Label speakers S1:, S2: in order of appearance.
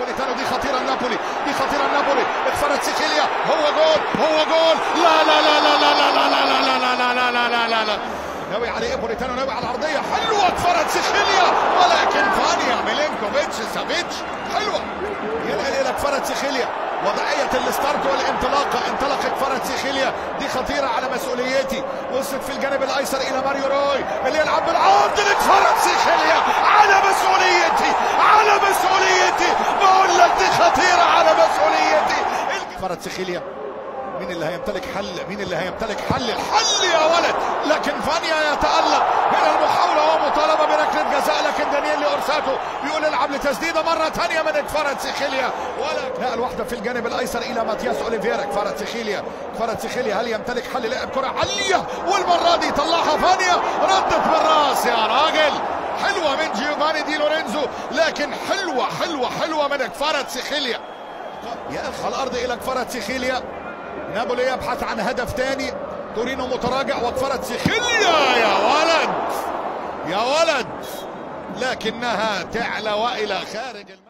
S1: نابوليتانو دي خطيره نابولي دي خطيره نابولي اختفرت سيخيليا هو جول هو جول لا لا لا لا لا لا لا لا لا لا لا لا لا لا لا ناوي عليه بوليتانو ناوي على الارضيه حلوة اتفرج سيخيليا ولكن فانيا ميلينكوفيتش سافيتش حلوة ينقل إلى فرد سيخيليا وضعية الستارت والانطلاقة انطلقت فرد سيخيليا دي خطيرة على مسؤوليتي وصلت في الجانب الايسر إلى ماريو روي اللي يلعب بالعرض لفرد سيخيليا على مسؤوليتي على مسؤوليتي بقول لك دي خطيرة على مسؤوليتي كفاراتسخيليا. مين اللي هيمتلك حل؟ مين اللي هيمتلك حل؟ الحل يا ولد! لكن فانيا يتألق. من المحاولة ومطالبة بركلة جزاء لكن دانييل اورساتو بيقول العب لتسديدة مرة ثانية من كفاراتسخيليا. ولا نقل في الجانب الأيسر إلى ماتياس اوليفيرا كفاراتسخيليا. كفاراتسخيليا هل يمتلك حل لعب كرة عالية والمرة دي طلعها فانيا. ردت بالراس يا راجل! حلوة من جيوفاني دي لورينزو لكن حلوة حلوة حلوة من فرد سيخيليا. يا اخ على الأرض إلى فرد سيخيليا. نابولي يبحث عن هدف ثاني تورينو متراجع وكفرت سيخيليا. يا ولد! يا ولد! لكنها تعلى والى خارج الملعب.